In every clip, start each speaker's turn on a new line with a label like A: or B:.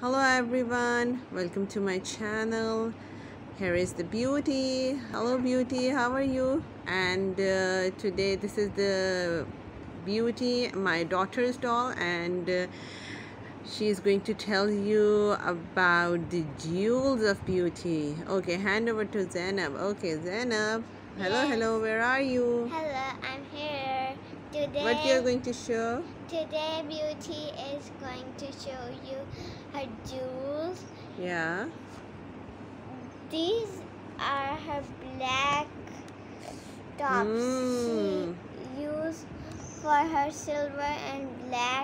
A: hello everyone. Welcome to my channel. Here is the beauty. Hello beauty. How are you? And uh, today this is the beauty my daughter's doll. And uh, is going to tell you about the jewels of beauty. Okay hand over to Zainab. Okay Zainab. Hello
B: Yes.
A: hello. Where are you?
B: Hello, I'm here. Today,
A: what you're going to show?
B: today Beauty is going to show you jewels.
A: yeah
B: These are her black tops.
A: Mm.
B: She used for her silver and black.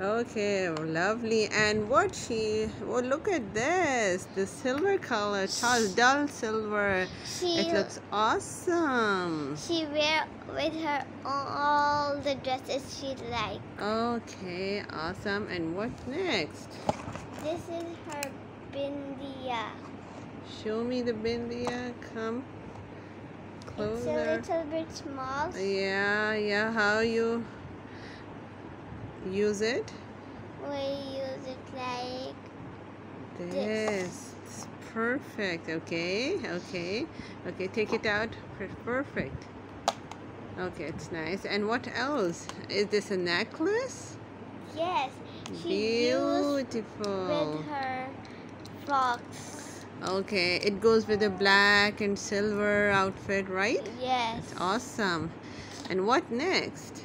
A: Okay, lovely. And what she? Oh, look at this. The silver color, dull, dull silver.
B: She
A: It looks awesome.
B: she wear with her all the dresses she like.
A: Okay, awesome. And what next?
B: This is her bindiya.
A: Show me the bindiya. Come closer
B: It's a little bit small.
A: Yeah, yeah. How you use it?
B: We use it like
A: This. It's perfect. Okay, okay, okay. Take it out. Perfect. Okay, it's nice. And what else? Is this a necklace?
B: yes, she
A: Beautiful.
B: with her frocks.
A: Okay, it goes with the black and silver outfit, right?
B: Yes.
A: It's awesome. And what next?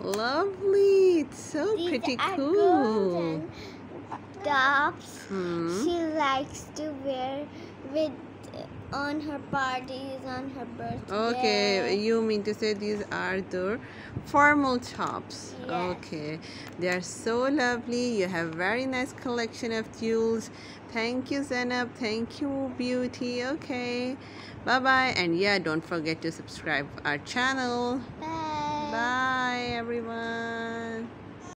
A: Lovely. It's so
B: These
A: pretty
B: are
A: cool.
B: golden tops.
A: Hmm.
B: She likes to wear with on her parties, on her birthday.
A: Okay, you mean to say these are the formal tops.
B: Yes.
A: Okay, they are so lovely. You have very nice collection of jewels. Thank you, Zainab. Thank you, Beauty. Okay, bye bye. And yeah, don't forget to subscribe our channel.
B: Bye.
A: Bye, everyone.